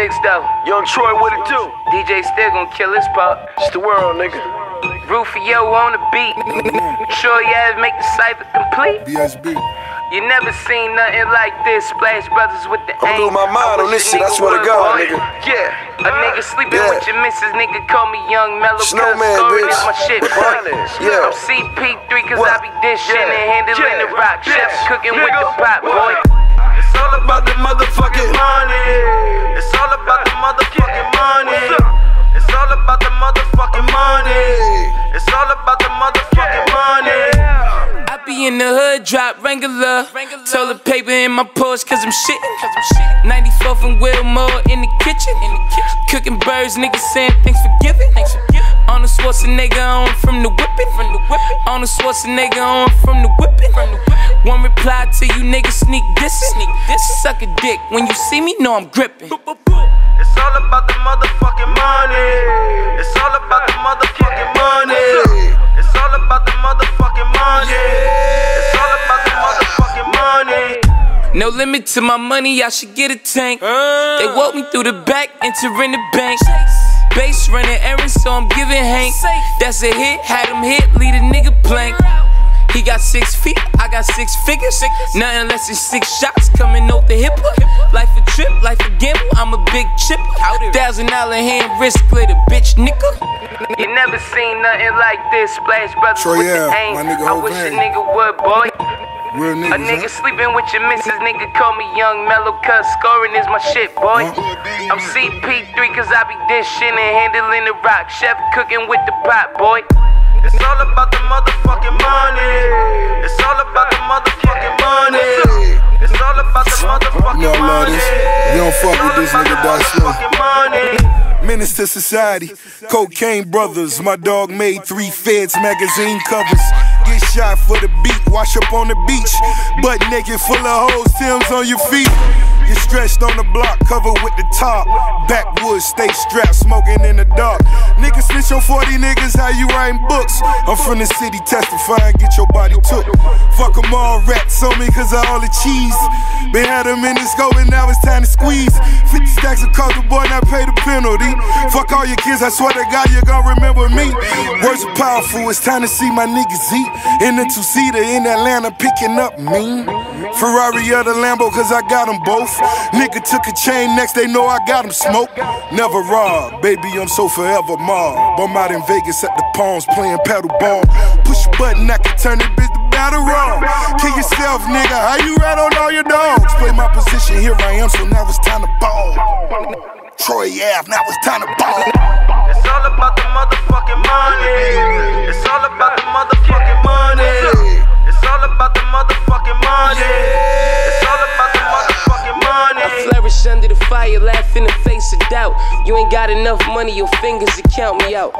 it's the remix though. Young Troy, what it do? DJ still gonna kill his pop. It's the world, nigga. Rufio on the beat. Sure, yeah, make the cipher complete. BSB. You never seen nothing like this. Splash Brothers with the I'm losing my mind on this shit, I swear to God, nigga. Yeah. A nigga sleeping Yeah. with your missus, nigga call me Young Melo. cause Snowman, scoring bitch. is my shit, boy. Finest, yeah. I'm CP3 cause What? I be dishing Yeah. and handling Yeah. the rock. Chef Yeah. cooking with the Nigga. pot, boy. In the hood, drop regular. Toilet paper in my Porsche, cause I'm shitting. 94th and Wilmore in the kitchen. Cooking birds, niggas saying thanks for giving. On the Schwarzenegger, on from the whipping. On the Schwarzenegger, on from the whipping. One reply to you niggas sneak dissing. Suck a dick. When you see me, know I'm gripping. It's all about the motherfucking No limit to my money, I should get a tank. Uh. They walk me through the back, entering the bank. Base running errands, so I'm giving Hank. That's a hit, had him hit, lead a nigga blank. He got six feet, I got six figures. Nothing less than six shots coming off the hip. Life a trip, life a gamble, I'm a big chip. Thousand dollar hand wrist glitter, bitch nigga. You never seen nothing like this, Splash Brothers Troy with the Ave, aim. nigga I wish a nigga would, boy. Real A nigga huh? sleeping with your missus, nigga call me Young Melo, cuz scoring is my shit, boy. I'm CP3 cause I be dishing and handling the rock. Chef cooking with the pot, boy. It's all about the motherfucking money. It's all about the motherfucking money. It's all about the motherfucking You know I love money. this. You don't fuck with this nigga, die slow. Motherfucking money. Menace to society. Cocaine brothers. My dog made three feds magazine covers. Get shot for the beat, wash up on the beach. Butt naked, full of hoes, Tim's on your feet. You stretched on the block, covered with the top. Backwoods, stay strapped, smoking in the dark. Niggas snitch on 40 niggas, how you writing books? I'm from the city, testifying, get your body took. Fuck 'em all, rats on me cause of all the cheese. Been had 'em in the scope and now it's time to squeeze. 50 stacks of coke, the boy not pay the penalty. Fuck all your kids, I swear to God, you gon' remember me. Words are powerful, it's time to see my niggas eat. In the two seater in Atlanta, picking up mean. Ferrari or the Lambo, cause I got 'em both. Nigga took a chain, next they know I got 'em smoked. Never rob, baby, I'm so forever mob. I'm out in Vegas at the Palms playing paddle ball. Push a button, I can turn this bitch the battle wrong. Kill yourself, nigga, how you rat on all your dogs? Play my position, here I am, so now it's time to ball. Troy Ave, now it's time to ball. It's all about the motherfucking money. Under the fire, laugh in the face of doubt. You ain't got enough money, your fingers to count me out.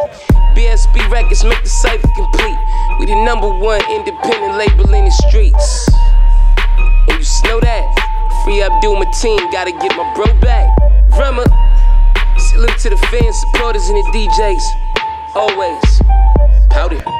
BSB Records make the cipher complete. We the number one independent label in the streets. And you know that. Free Abdul Mateen, gotta get my bro back. Drummer, salute to the fans, supporters, and the DJs. Always. Powder.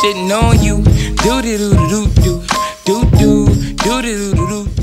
shitting on you. Do do do do do do do do do do do.